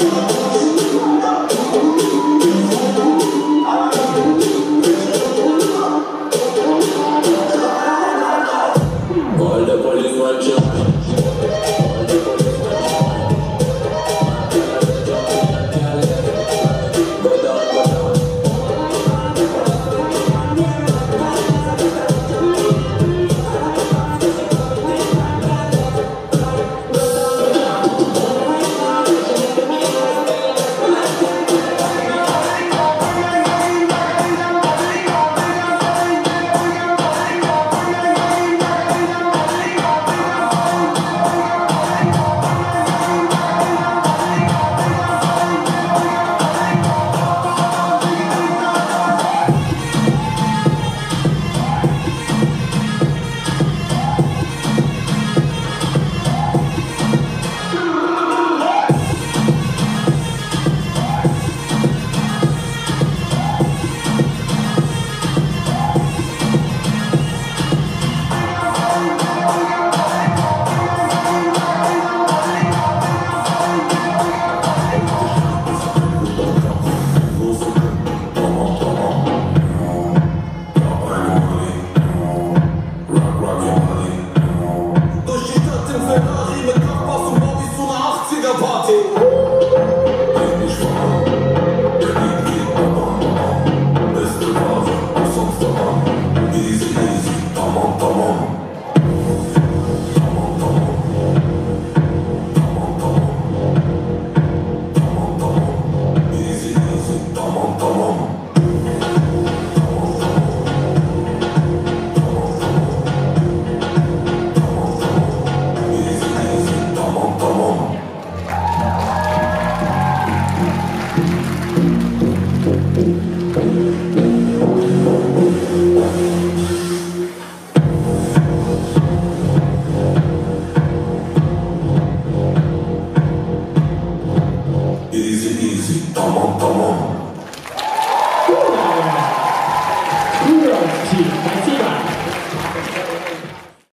All 80er-Party. Easy, easy. Come on, come on. Woo! Woo!